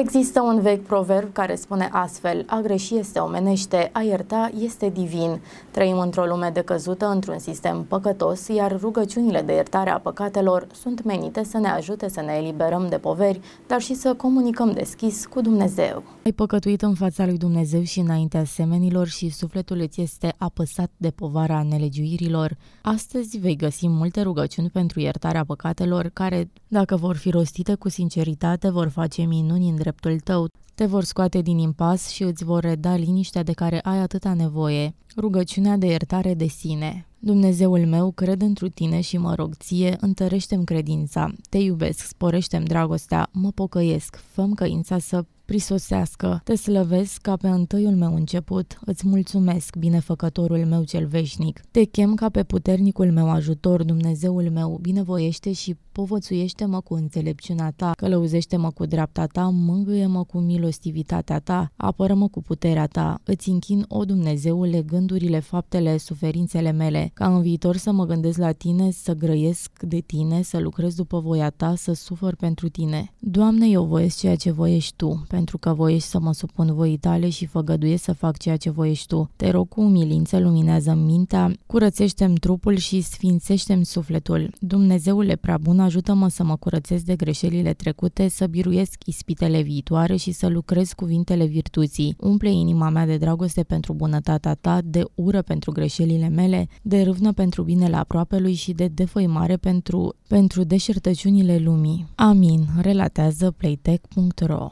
Există un vechi proverb care spune astfel, a greși este omenește, a ierta este divin. Trăim într-o lume decăzută, într-un sistem păcătos, iar rugăciunile de iertare a păcatelor sunt menite să ne ajute să ne eliberăm de poveri, dar și să comunicăm deschis cu Dumnezeu. Ai păcătuit în fața lui Dumnezeu și înaintea semenilor și sufletul îți este apăsat de povara nelegiuirilor. Astăzi vei găsi multe rugăciuni pentru iertarea păcatelor care, dacă vor fi rostite cu sinceritate, vor face minuni în dreptul tău, te vor scoate din impas și îți vor reda liniștea de care ai atâta nevoie. Rugăciunea de iertare de sine. Dumnezeul meu, cred întru tine și mă rog ție, întărește-mi credința. Te iubesc, sporește-mi dragostea, mă pocăiesc, făm căința să prisosească. Te slăvesc ca pe întâiul meu început, îți mulțumesc, binefăcătorul meu cel veșnic. Te chem ca pe puternicul meu ajutor, Dumnezeul meu, binevoiește și povățuiește-mă cu înțelepciunea ta, călăuzește-mă cu dreapta ta, mângâie-mă cu milostivitatea ta, apără-mă cu puterea ta, îți închin, o Dumnezeule, gândurile, faptele, suferințele mele, ca în viitor să mă gândesc la tine, să grăiesc de tine, să lucrez după voia ta, să sufăr pentru tine. Doamne, eu voiesc ceea ce voiești tu, pentru că voiești să mă supun voii tale și făgăduiesc să fac ceea ce voiești tu. Te rog cu umilință, luminează mintea, curățește-mi trupul și sfințește-mi sufletul. Dumnezeule prea bun, ajută-mă să mă curățesc de greșelile trecute, să biruiesc ispitele viitoare și să lucrez cuvintele virtuții. Umple inima mea de dragoste pentru bunătatea ta, de ură pentru greșelile mele, de râvnă pentru binele aproapelui și de defăimare pentru, pentru deșertăciunile lumii. Amin, relatează playtech.ro